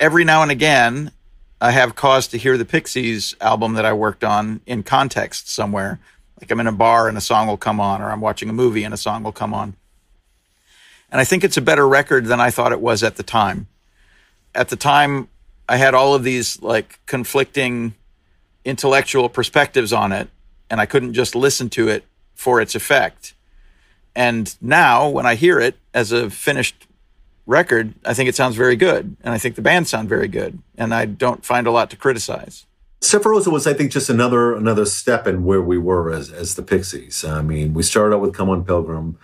every now and again, I have cause to hear the Pixies album that I worked on in context somewhere. Like I'm in a bar and a song will come on, or I'm watching a movie and a song will come on. And I think it's a better record than I thought it was at the time. At the time, I had all of these like conflicting intellectual perspectives on it, and I couldn't just listen to it for its effect. And now, when I hear it as a finished record, I think it sounds very good, and I think the band sound very good, and I don't find a lot to criticize. Surfer Rosa was, I think, just another another step in where we were as as the Pixies. I mean, we started out with "Come On Pilgrim,"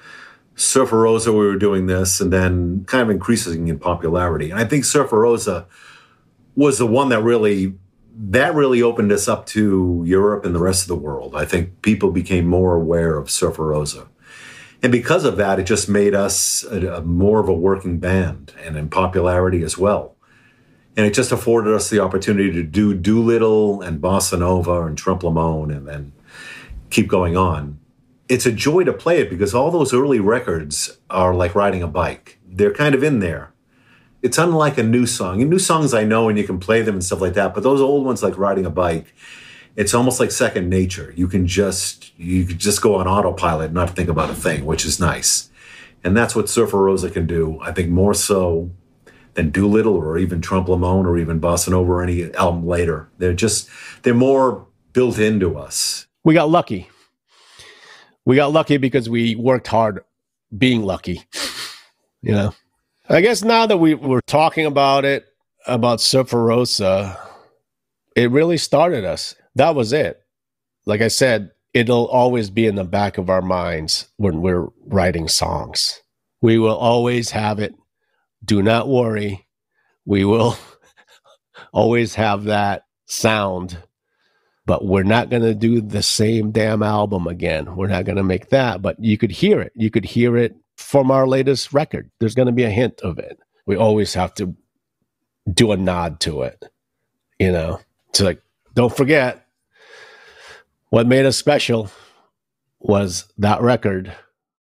Surfer Rosa, we were doing this, and then kind of increasing in popularity. And I think Surfer Rosa was the one that really that really opened us up to Europe and the rest of the world. I think people became more aware of Surfer Rosa. And because of that, it just made us a, a more of a working band and in popularity as well. And it just afforded us the opportunity to do Doolittle and Bossa Nova and Trompe le Monde and then keep going on. It's a joy to play it because all those early records are like riding a bike. They're kind of in there. It's unlike a new song. And new songs I know and you can play them and stuff like that, but those old ones like riding a bike, it's almost like second nature. You can just you can just go on autopilot, and not think about a thing, which is nice. And that's what Surfer Rosa can do. I think more so than Doolittle or even Trompe le Monde or even Bossa Nova or any album later. They're just they're more built into us. We got lucky. We got lucky because we worked hard being lucky. You know. I guess now that we were talking about it, about Surfer Rosa, it really started us that was it. Like I said, it'll always be in the back of our minds when we're writing songs. We will always have it. Do not worry. We will always have that sound, but we're not going to do the same damn album again. We're not going to make that, but you could hear it. You could hear it from our latest record. There's going to be a hint of it. We always have to do a nod to it, you know? It's like, don't forget, what made us special was that record